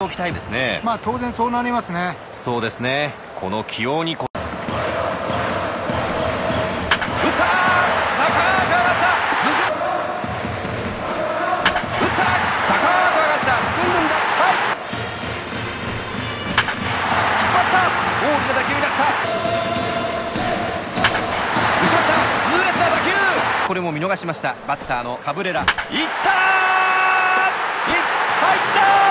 おきたいですね。まあ当然そうなりますね。そうですね。この起用にこ打った！高く上がった！打った！高く上がった！ぐんぐんだ！はい！引っ張った！大きな打球になった！打ちました！痛烈な打球！これも見逃しました。バッターのカブレラ。いったい入った